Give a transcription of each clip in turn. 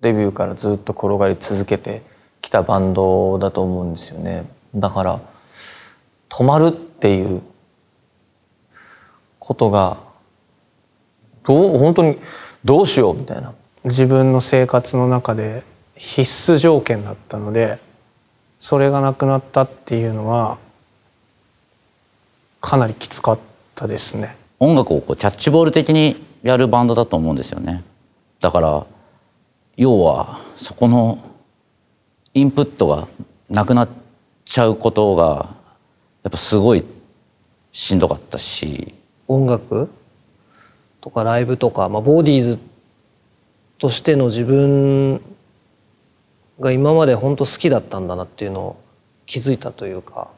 デビューからずっと転がり続けてきたバンドだと思うんですよね。だから止まるっていうことがどう本当にどうしようみたいな。自分の生活の中で必須条件だったのでそれがなくなったっていうのはかなりきつかったですね。音楽をこうキャッチボール的にやるバンドだと思うんですよね。だから要はそこのインプットがなくなっちゃうことがやっぱすごいしんどかったし音楽とかライブとか、まあ、ボディーズとしての自分が今まで本当好きだったんだなっていうのを気づいたというか。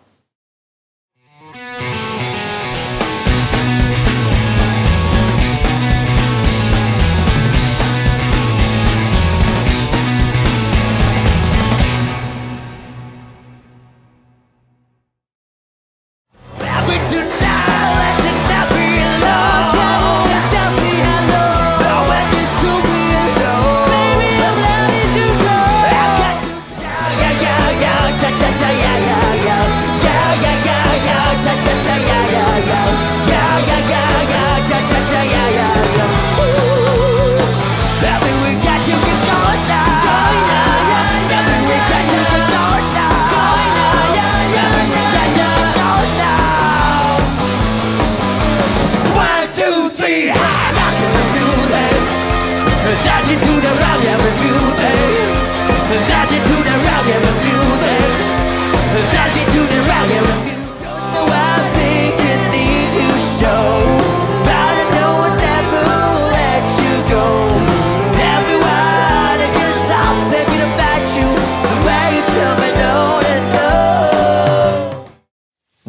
yeah, yeah.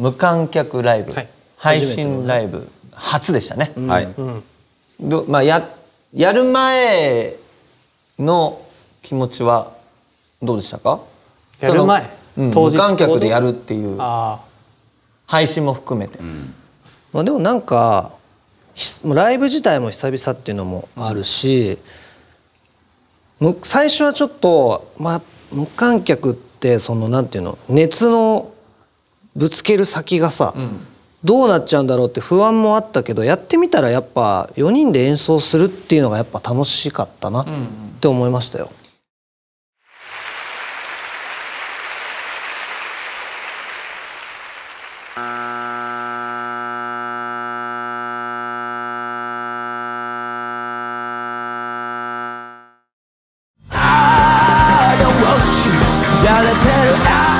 無観客ライブ、はい。配信ライブ初でしたね、はい。どまあ、ややる前の気持ちはどうでしたか？やる前。そのうん当日無観客でやるっていうあ配信も含めて、まあ、でもなんかひライブ自体も久々っていうのもあるし、む最初はちょっと、まあ、無観客ってそのなんていうの熱のぶつける先がさ、どうなっちゃうんだろうって不安もあったけどやってみたらやっぱ4人で演奏するっていうのがやっぱ楽しかったなって思いましたよ。や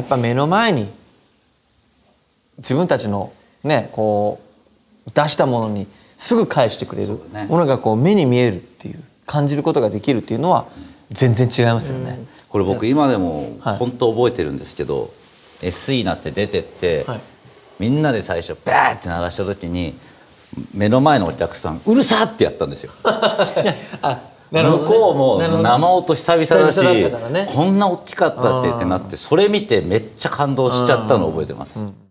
っぱ目の前に自分たちのねこう出したものにすぐ返してくれる。ものがこう目に見えるっていう感じることができるっていうのは全然違いますよね。これ僕今でもはい。本当覚えてるんですけど、SE になって出てって、はい。みんなで最初バーって鳴らした時に目の前のお客さんうるさってやったんですよ。あ向こうも生音久々だしね。こんな大きかったってってなってそれ見てめっちゃ感動しちゃったのを覚えてます。Oh,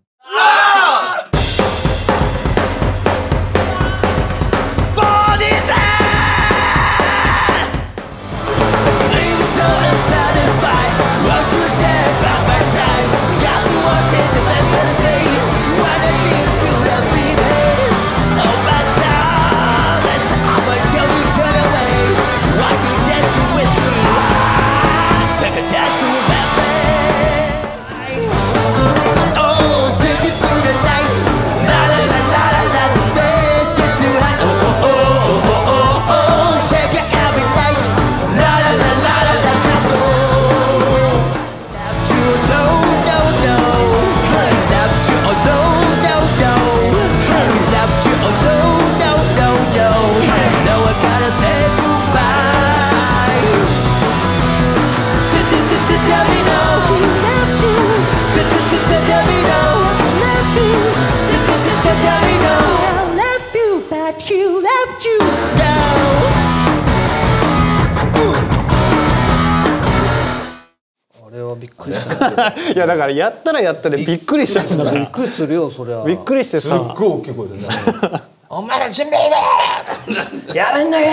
びっくりした。いやだからやったらやったでびっくりしちゃうんだから。びっくりするよそりゃ。びっくりしてすっさごい大きい声でね「お前ら準備だやるんだよ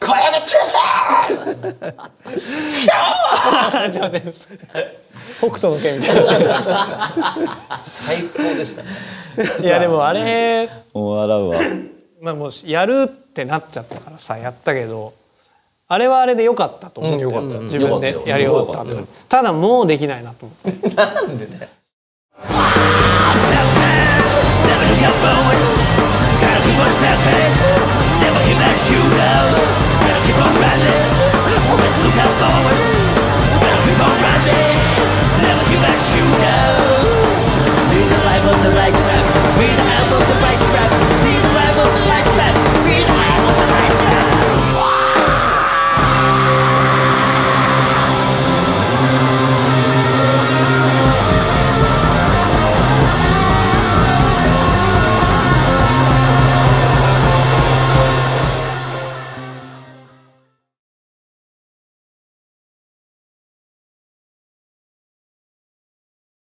声が小さい!」北斗の拳みたいな。最高でしたね。いやでもあれもう笑うわ。まあもうやるってなっちゃったからさやったけどあれはあれで良かったと思って、うん、自分でやり終わったただもうできないなと思って。なんでね